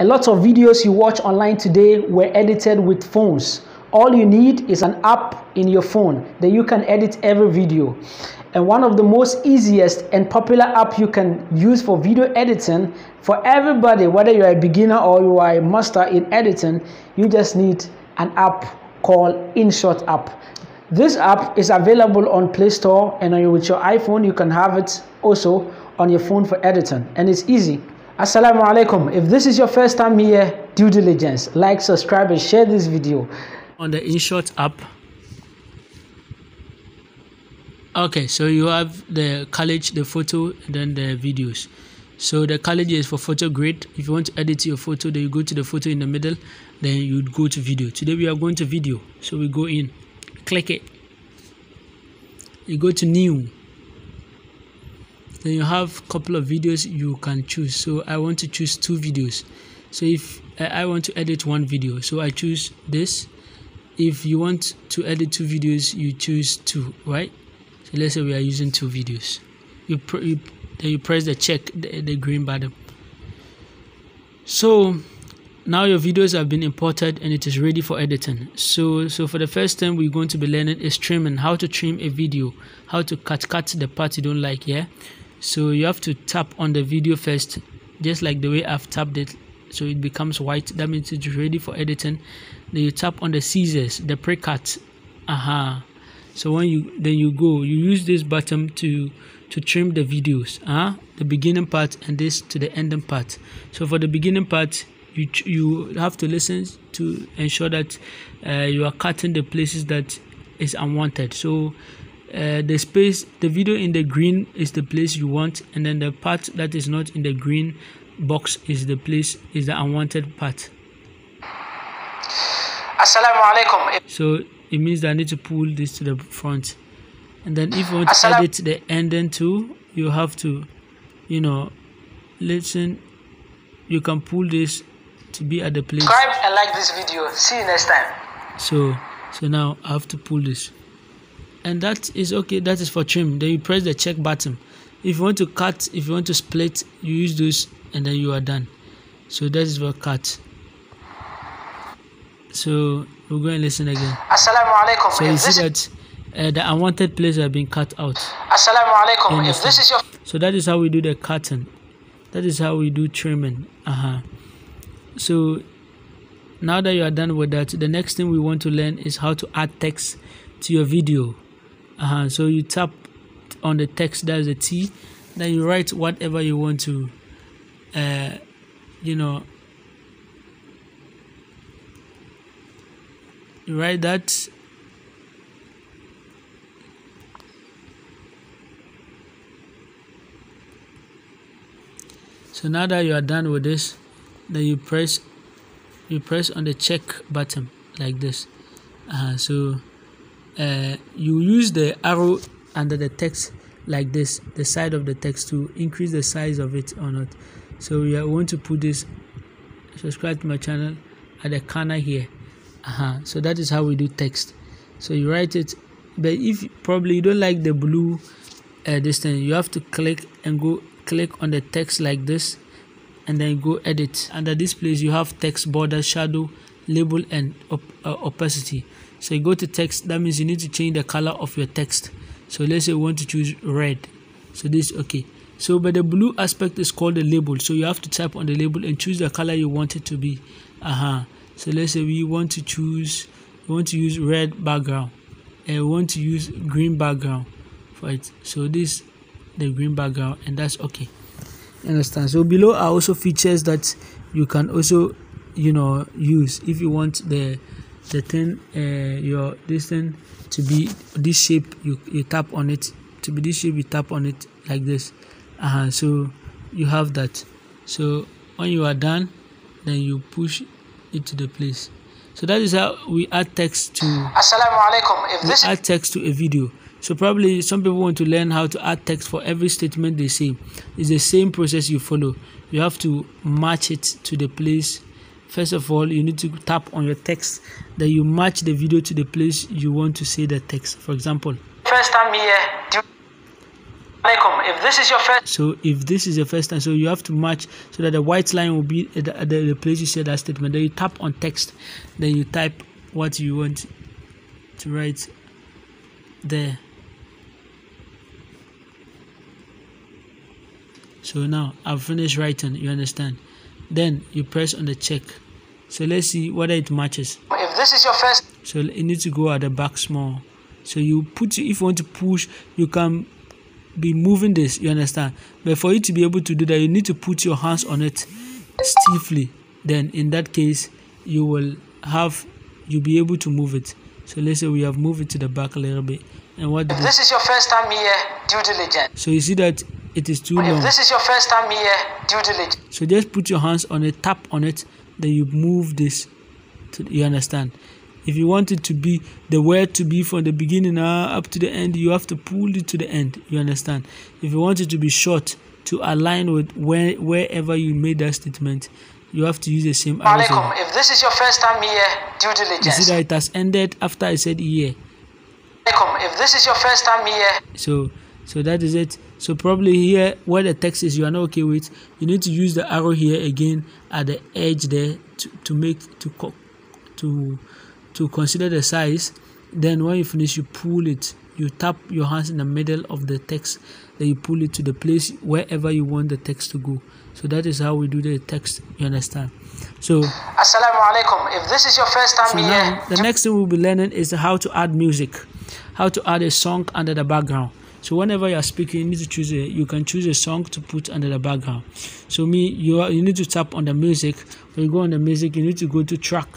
A lot of videos you watch online today were edited with phones. All you need is an app in your phone that you can edit every video. And one of the most easiest and popular app you can use for video editing for everybody, whether you're a beginner or you are a master in editing, you just need an app called InShot app. This app is available on Play Store and with your iPhone you can have it also on your phone for editing and it's easy. Assalamu alaikum. If this is your first time here, due diligence, like, subscribe and share this video. On the InShot app, okay, so you have the collage, the photo, and then the videos. So the collage is for photo grid. If you want to edit your photo, then you go to the photo in the middle, then you go to video. Today we are going to video. So we go in, click it. You go to new then you have a couple of videos you can choose. So i want to choose two videos. So if i want to edit one video so i choose this. If you want to edit two videos you choose two right? So let's say we are using two videos. You, you then you press the check the, the green button. So now your videos have been imported and it is ready for editing. So so for the first time we're going to be learning is trimming how to trim a video how to cut cut the part you don't like yeah so you have to tap on the video first just like the way I've tapped it so it becomes white that means it's ready for editing then you tap on the scissors the pre-cut aha uh -huh. so when you then you go you use this button to to trim the videos -huh? the beginning part and this to the ending part so for the beginning part you you have to listen to ensure that uh, you are cutting the places that is unwanted so uh, the space the video in the green is the place you want and then the part that is not in the green box is the place is the unwanted part. Assalamu alaikum. So it means that i need to pull this to the front. And then if you want to edit the ending too you have to you know listen. You can pull this to be at the place. Subscribe and like this video. See you next time. So so now i have to pull this and that is okay that is for trim. Then you press the check button. If you want to cut if you want to split you use those and then you are done. So that is for cut. So we'll go and listen again. So you see that uh, the unwanted place have been cut out. Alaikum. If this is your so that is how we do the cutting. That is how we do trimming. Uh-huh. So now that you are done with that the next thing we want to learn is how to add text to your video uh, so you tap on the text that's a T. Then you write whatever you want to uh, you know. You write that. So now that you are done with this then you press you press on the check button like this. Uh, so uh, you use the arrow under the text like this the side of the text to increase the size of it or not. So we are going to put this subscribe to my channel at the corner here. Uh-huh. so that is how we do text. So you write it but if probably you don't like the blue uh, this thing you have to click and go click on the text like this and then go edit. Under this place you have text border shadow label and op uh, opacity so you go to text that means you need to change the color of your text. So let's say we want to choose red. So this okay. So but the blue aspect is called the label. So you have to type on the label and choose the color you want it to be. Uh-huh. So let's say we want to choose we want to use red background and we want to use green background for it. So this the green background and that's okay. Understand? So below are also features that you can also you know use if you want the the thing uh, your this thing to be this shape you, you tap on it. To be this shape you tap on it like this. Uh, so you have that. So when you are done then you push it to the place. So that is how we add text to assalamu alaikum if this add text to a video. So probably some people want to learn how to add text for every statement they say. It's the same process you follow. You have to match it to the place first of all you need to tap on your text. That you match the video to the place you want to say the text. For example. First time here. Alaikum. If this is your first so if this is the first time so you have to match so that the white line will be at the, at the, place you say that statement. Then you tap on text. Then you type what you want to write there. So now I've finished writing. You understand then you press on the check. So let's see whether it matches. If this is your first so you need to go at the back small. So you put if you want to push you can be moving this you understand? But for you to be able to do that you need to put your hands on it stiffly. Then in that case you will have you'll be able to move it. So let's say we have moved it to the back a little bit. And what if this is your first time here due diligence. So you see that it is too if long this is your first time here due diligence so just put your hands on it tap on it then you move this to, you understand if you want it to be the word to be from the beginning uh, up to the end you have to pull it to the end you understand if you want it to be short to align with where wherever you made that statement you have to use the same alaikum. If this is your first time here due diligence. you see that it has ended after i said yeah alaikum. If this is your first time here so so that is it so probably here where the text is you are not okay with you need to use the arrow here again at the edge there to, to make to to to consider the size. Then when you finish you pull it. You tap your hands in the middle of the text. Then you pull it to the place wherever you want the text to go. So that is how we do the text you understand? So assalamu alaikum if this is your first time so here now the next thing we'll be learning is how to add music how to add a song under the background so whenever you are speaking you need to choose a you can choose a song to put under the background. So me you are, you need to tap on the music. When you go on the music you need to go to track.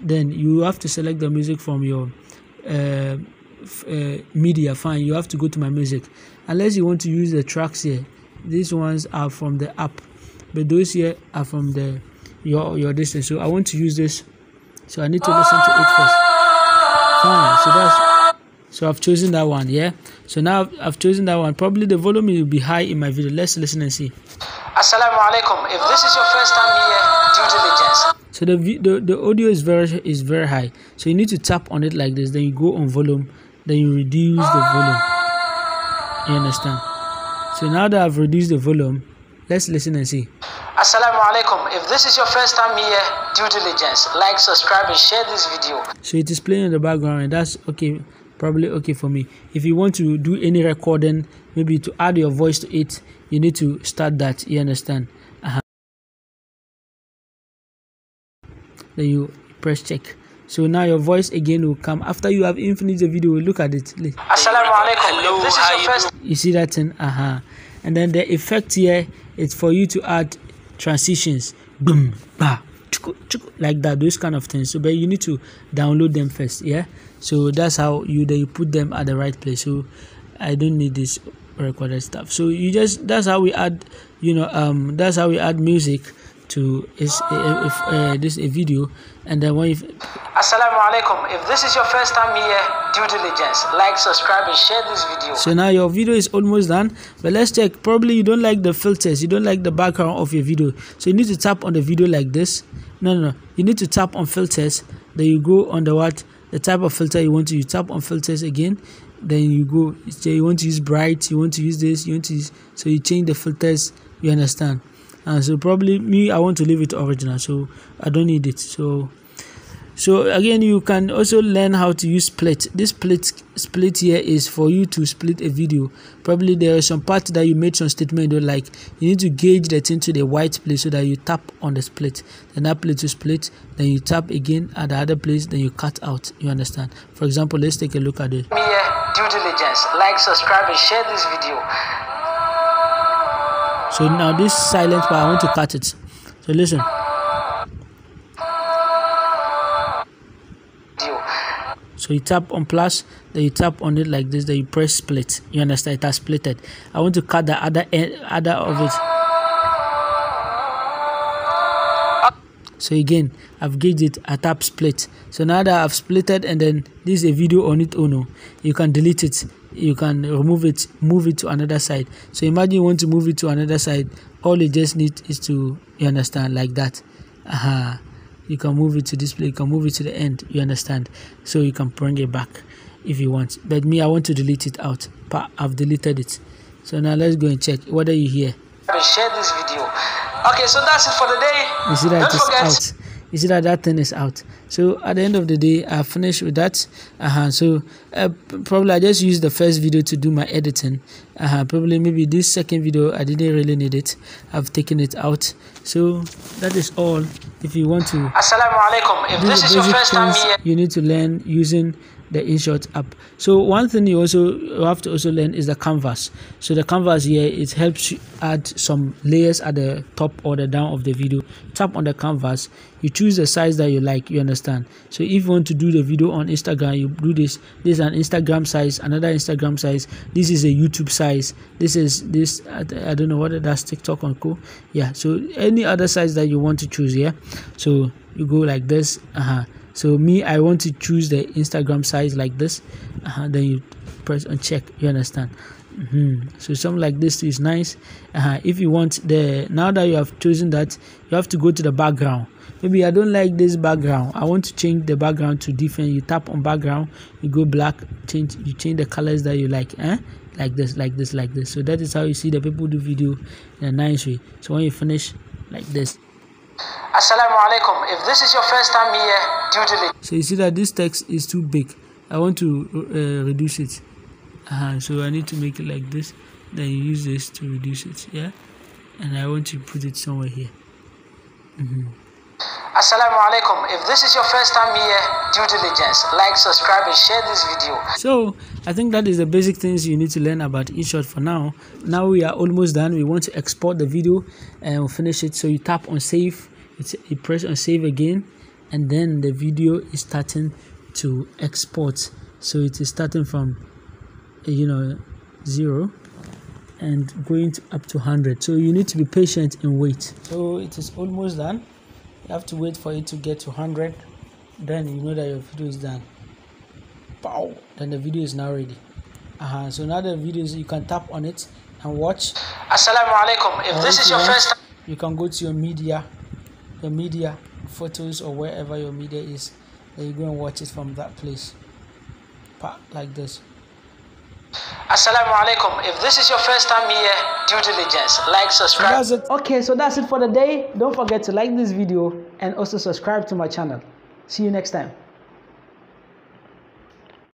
Then you have to select the music from your uh, uh, media. Fine you have to go to my music. Unless you want to use the tracks here these ones are from the app but those here are from the your your distance. So i want to use this. So i need to listen to it first. Fine so that's so i've chosen that one yeah? So now i've chosen that one. Probably the volume will be high in my video. Let's listen and see. Assalamu alaikum if this is your first time here due diligence. So the, the the audio is very is very high. So you need to tap on it like this then you go on volume then you reduce the volume. You understand? So now that i've reduced the volume let's listen and see. Assalamu alaikum if this is your first time here due diligence. Like subscribe and share this video. So it is playing in the background and that's okay probably okay for me. If you want to do any recording maybe to add your voice to it you need to start that you understand? Uh-huh. then you press check. So now your voice again will come. After you have finished the video look at it Li- assalamu alaikum if this is your first you see that thing? Uh-huh. And then the effect here is for you to add transitions. Boom ba chuku, chuku, like that those kind of things. So but you need to download them first yeah? So that's how you you put them at the right place. So i don't need this recorded stuff. So you just that's how we add you know um that's how we add music to is if uh, this a video and then when you assalamu alaikum if this is your first time here due diligence like subscribe and share this video So now your video is almost done, but let's check. Probably you don't like the filters, you don't like the background of your video. So you need to tap on the video like this. No, no, no. You need to tap on filters. Then you go on the what? The type of filter you want to. You tap on filters again. Then you go. Say you want to use bright. You want to use this. You want to use. So you change the filters. You understand? And so probably me, I want to leave it original. So I don't need it. So so again you can also learn how to use split this split split here is for you to split a video. Probably there are some parts that you made some statement you don't like you need to gauge the thing to the white place so that you tap on the split. Then that place to split then you tap again at the other place then you cut out. You understand? For example let's take a look at it. Due diligence. Like subscribe and share this video so now this silent part i want to cut it so listen So you tap on plus, then you tap on it like this, then you press split. You understand? It has splitted. I want to cut the other end, other of it. So again, I've gauged it. I tap split. So now that I've splitted, and then this is a video on it, own. no, You can delete it. You can remove it, move it to another side. So imagine you want to move it to another side. All you just need is to, you understand, like that. Aha. You can move it to display you can move it to the end you understand. So you can bring it back if you want. But me i want to delete it out. But i've deleted it. So now let's go and check whether you hear. Share this video. Okay so that's it for the day. You see that Don't forget out you see that that thing is out? So at the end of the day i finished with that. Uh-huh. So uh, probably i just used the first video to do my editing. Uh-huh. Probably maybe this second video i didn't really need it. I've taken it out. So that is all. If you want to assalamu alaikum. If this is your first time here you need to learn using the InShot app. So one thing you also you have to also learn is the canvas. So the canvas here it helps you add some layers at the top or the down of the video. Tap on the canvas, you choose the size that you like. You understand? So if you want to do the video on Instagram, you do this. This is an Instagram size, another Instagram size. This is a YouTube size. This is this. I, I don't know whether that's TikTok or co. Yeah. So any other size that you want to choose. Yeah. So you go like this. Uh huh so me i want to choose the instagram size like this. Uh, then you press on check you understand? Mm -hmm. so something like this is nice. Uh, if you want the now that you have chosen that you have to go to the background. Maybe i don't like this background. I want to change the background to different. You tap on background you go black change you change the colors that you like eh? like this like this like this. So that is how you see the people do video in a nice way. So when you finish like this assalamu alaikum if this is your first time here due diligence so you see that this text is too big. I want to uh, reduce it. Uh, -huh. so i need to make it like this then you use this to reduce it yeah? And i want to put it somewhere here. Mm -hmm. assalamu alaikum if this is your first time here due diligence like subscribe and share this video. So i think that is the basic things you need to learn about InShot for now. Now we are almost done. We want to export the video and we'll finish it. So you tap on save. You press on save again and then the video is starting to export. So it is starting from uh, you know zero and going to up to 100 so you need to be patient and wait. So it is almost done. You have to wait for it to get to 100 then you know that your video is done Pow! then the video is now ready. Uh -huh. so now the videos you can tap on it and watch. Assalamu alaikum. If this is your first time you can go to your media your media photos or wherever your media is then you go and watch it from that place. Like this. Assalamu alaikum. If this is your first time here due diligence like subscribe. So that's it. Okay so that's it for the day. Don't forget to like this video and also subscribe to my channel. See you next time